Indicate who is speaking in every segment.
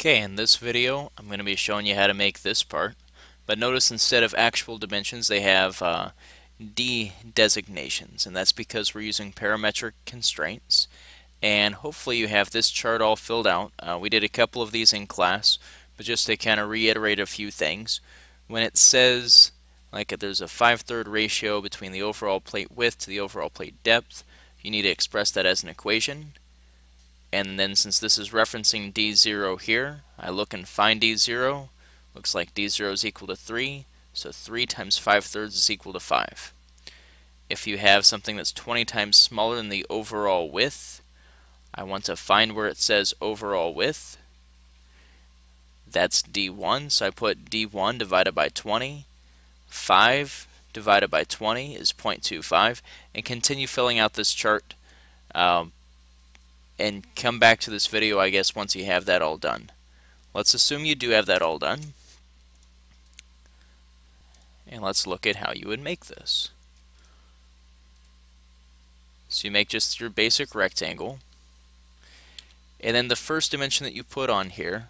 Speaker 1: Okay, in this video I'm going to be showing you how to make this part. But notice instead of actual dimensions they have uh, D designations and that's because we're using parametric constraints. And hopefully you have this chart all filled out. Uh, we did a couple of these in class, but just to kind of reiterate a few things. When it says like there's a 5 third ratio between the overall plate width to the overall plate depth, you need to express that as an equation and then since this is referencing D0 here, I look and find D0. Looks like D0 is equal to 3, so 3 times 5 thirds is equal to 5. If you have something that's 20 times smaller than the overall width, I want to find where it says overall width. That's D1, so I put D1 divided by 20. 5 divided by 20 is 0.25, and continue filling out this chart um, and come back to this video, I guess, once you have that all done. Let's assume you do have that all done. And let's look at how you would make this. So you make just your basic rectangle. And then the first dimension that you put on here,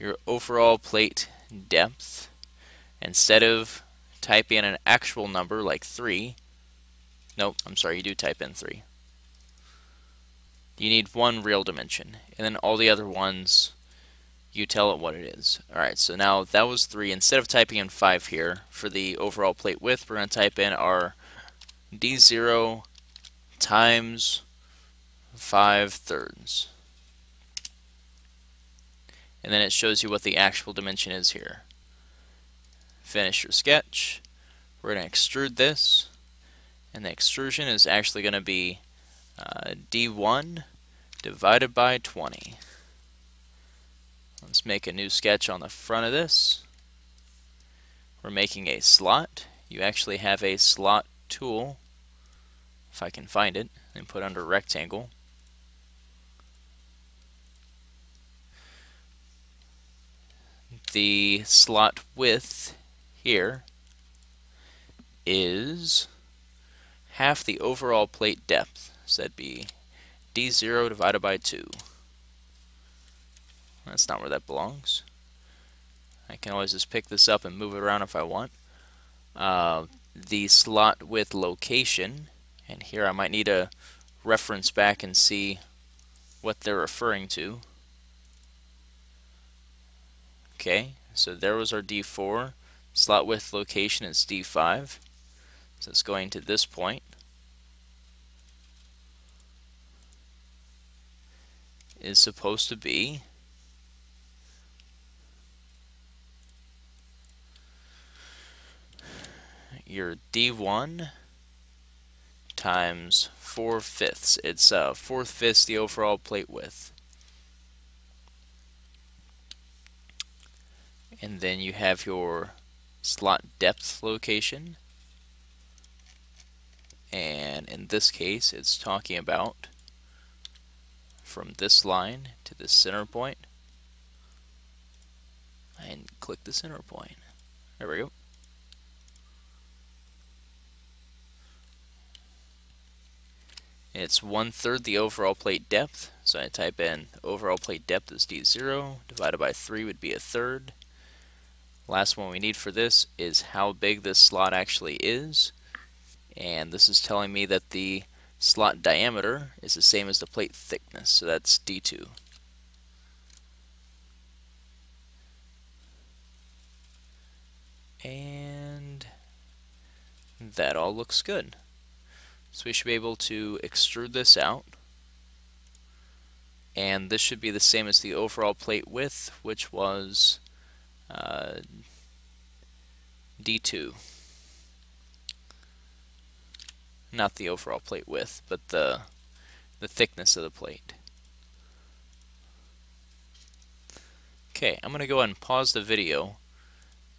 Speaker 1: your overall plate depth, instead of typing in an actual number like 3, nope, I'm sorry, you do type in 3 you need one real dimension. And then all the other ones, you tell it what it is. Alright, so now that was 3. Instead of typing in 5 here for the overall plate width, we're going to type in our D0 times 5 thirds. And then it shows you what the actual dimension is here. Finish your sketch. We're going to extrude this. And the extrusion is actually going to be uh, D1 divided by 20. Let's make a new sketch on the front of this. We're making a slot. You actually have a slot tool, if I can find it, and put under rectangle. The slot width here is half the overall plate depth. So that'd be D0 divided by 2. That's not where that belongs. I can always just pick this up and move it around if I want. Uh, the slot width location, and here I might need to reference back and see what they're referring to. Okay, so there was our D4. Slot width location is D5. So it's going to this point. Is supposed to be your D1 times 4 fifths. It's uh, 4 fifths the overall plate width. And then you have your slot depth location. And in this case, it's talking about from this line to the center point and click the center point. There we go. It's one third the overall plate depth, so I type in overall plate depth is D0, divided by 3 would be a third. Last one we need for this is how big this slot actually is, and this is telling me that the slot diameter is the same as the plate thickness, so that's D2. And that all looks good. So we should be able to extrude this out. And this should be the same as the overall plate width, which was uh, D2 not the overall plate width, but the the thickness of the plate. Okay, I'm going to go ahead and pause the video.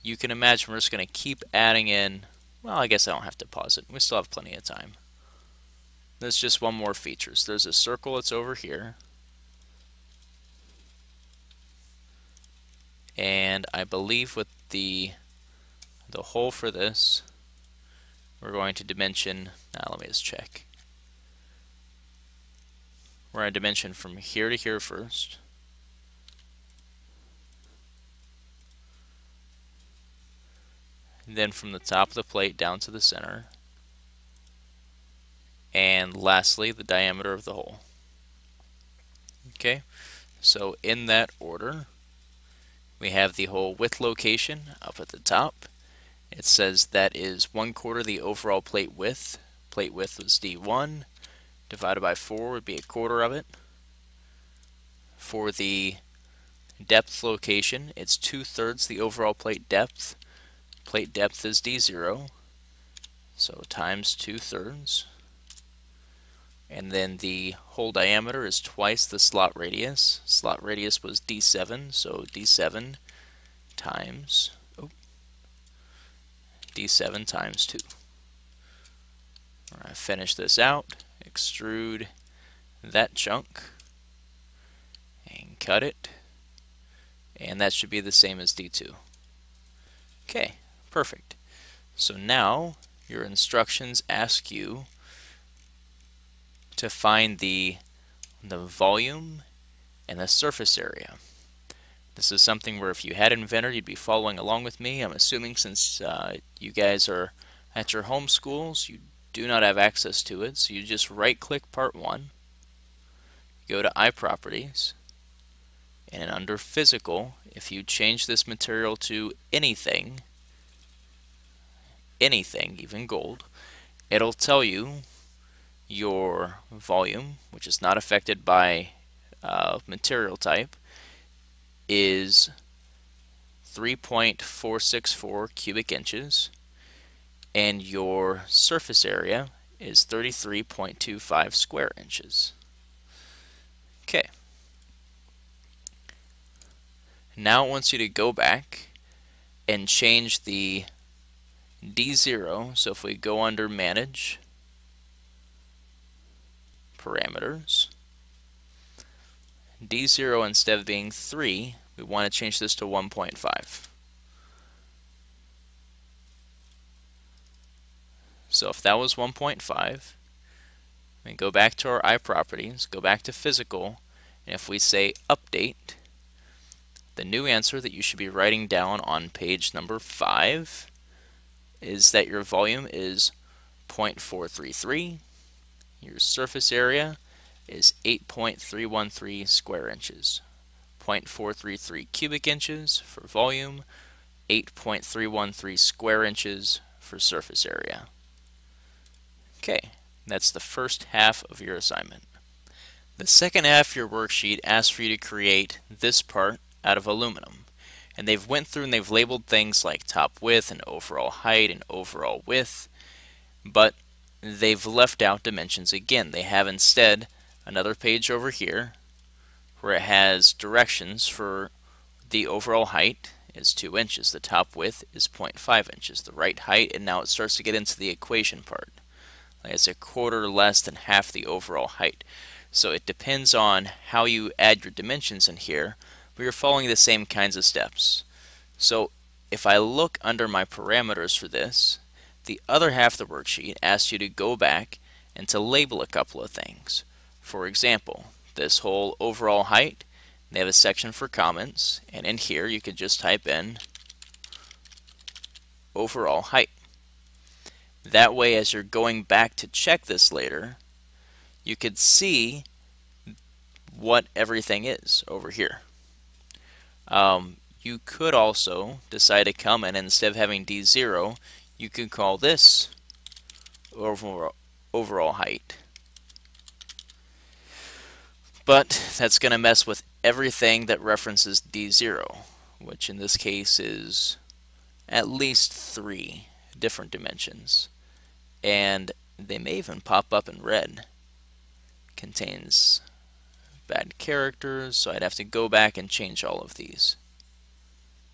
Speaker 1: You can imagine we're just going to keep adding in, well, I guess I don't have to pause it. We still have plenty of time. There's just one more feature. So there's a circle that's over here. And I believe with the the hole for this we're going to dimension, now let me just check. We're going to dimension from here to here first. Then from the top of the plate down to the center. And lastly, the diameter of the hole. Okay, so in that order, we have the hole width location up at the top it says that is one quarter the overall plate width. Plate width was D1, divided by 4 would be a quarter of it. For the depth location, it's two-thirds the overall plate depth. Plate depth is D0, so times two-thirds. And then the hole diameter is twice the slot radius. Slot radius was D7, so D7 times oh, D7 times 2. I finish this out, extrude that chunk, and cut it, and that should be the same as D2. Okay, perfect. So now your instructions ask you to find the, the volume and the surface area. This is something where if you had Inventor, you'd be following along with me. I'm assuming since uh, you guys are at your home schools, you do not have access to it. So you just right click part 1, go to iProperties, and under physical, if you change this material to anything, anything, even gold, it'll tell you your volume, which is not affected by uh, material type, is 3.464 cubic inches, and your surface area is 33.25 square inches. Okay. Now it wants you to go back and change the D0. So if we go under Manage, parameters. D0 instead of being 3, we want to change this to 1.5. So if that was 1.5, we go back to our iProperties, go back to physical, and if we say update, the new answer that you should be writing down on page number 5 is that your volume is 0.433 your surface area is 8.313 square inches. 0.433 cubic inches for volume, 8.313 square inches for surface area. Okay, that's the first half of your assignment. The second half of your worksheet asks for you to create this part out of aluminum. And they've went through and they've labeled things like top width and overall height and overall width. But they've left out dimensions again. They have instead another page over here where it has directions for the overall height is 2 inches. The top width is 0.5 inches. The right height, and now it starts to get into the equation part. It's a quarter less than half the overall height. So it depends on how you add your dimensions in here, but you're following the same kinds of steps. So if I look under my parameters for this, the other half of the worksheet asks you to go back and to label a couple of things. For example, this whole overall height, they have a section for comments, and in here you could just type in overall height. That way, as you're going back to check this later, you could see what everything is over here. Um, you could also decide to come in, instead of having D0, you could call this overall, overall height. But that's going to mess with everything that references D0, which in this case is at least three different dimensions. And they may even pop up in red. Contains bad characters, so I'd have to go back and change all of these.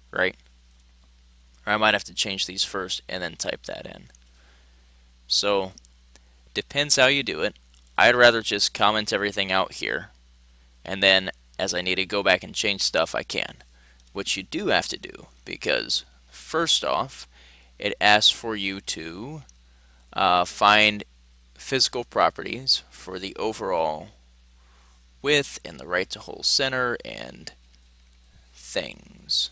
Speaker 1: Right? Or I might have to change these first and then type that in. So, depends how you do it. I'd rather just comment everything out here. And then, as I need to go back and change stuff, I can. Which you do have to do, because first off, it asks for you to uh, find physical properties for the overall width and the right to hole center and things.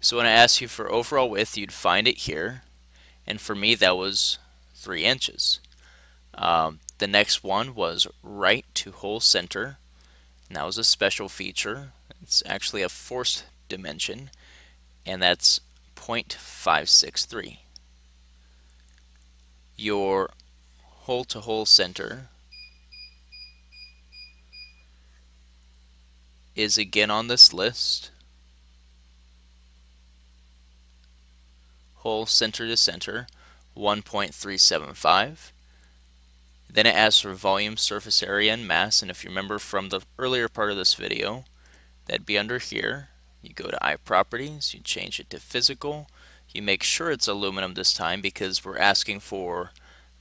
Speaker 1: So when I asked you for overall width, you'd find it here. And for me, that was 3 inches. Um, the next one was right to hole center. And that was a special feature. It's actually a forced dimension. And that's 0.563. Your hole to hole center is again on this list. Hole center to center, 1.375. Then it asks for volume, surface area, and mass. And if you remember from the earlier part of this video, that'd be under here. You go to iProperties, you change it to physical. You make sure it's aluminum this time because we're asking for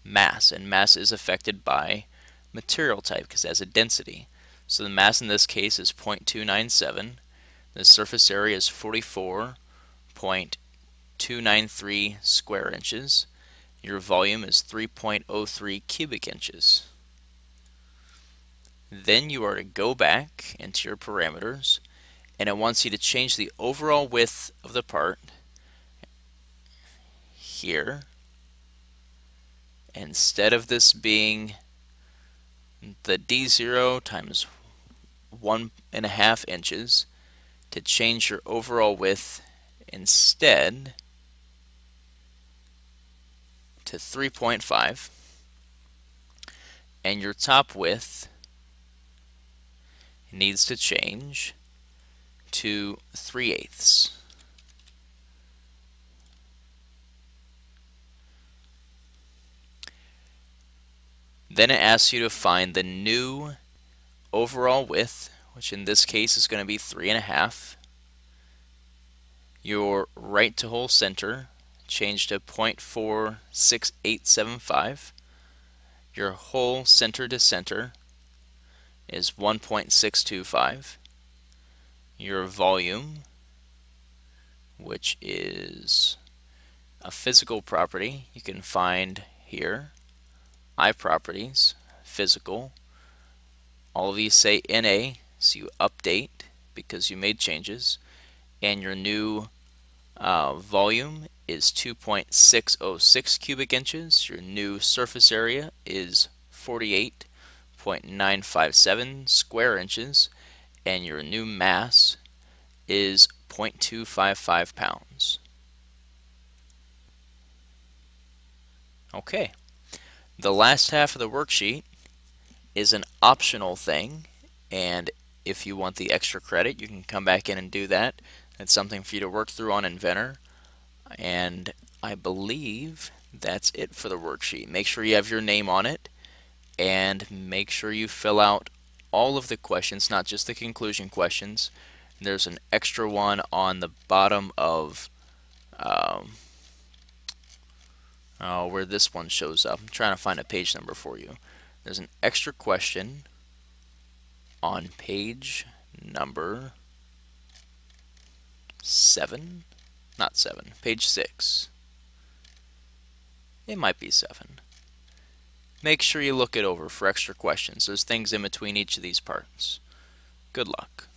Speaker 1: mass, and mass is affected by material type because it has a density. So the mass in this case is 0.297. The surface area is 44.293 square inches. Your volume is 3.03 cubic inches. Then you are to go back into your parameters and it wants you to change the overall width of the part here. Instead of this being the D0 times one and a half inches to change your overall width instead to 3.5 and your top width needs to change to 3 eighths. Then it asks you to find the new overall width, which in this case is going to be three and a half. Your right to hole center, change to 0.46875. Your hole center to center is 1.625. Your volume, which is a physical property you can find here, iProperties, physical, all of these say NA, so you update because you made changes, and your new uh, volume is 2.606 cubic inches. Your new surface area is 48.957 square inches, and your new mass is 0.255 pounds. Okay, the last half of the worksheet is an optional thing and if you want the extra credit you can come back in and do that. It's something for you to work through on Inventor and I believe that's it for the worksheet. Make sure you have your name on it and make sure you fill out all of the questions, not just the conclusion questions. There's an extra one on the bottom of um, oh, where this one shows up. I'm trying to find a page number for you. There's an extra question on page number 7. Not 7. Page 6. It might be 7. Make sure you look it over for extra questions. There's things in between each of these parts. Good luck.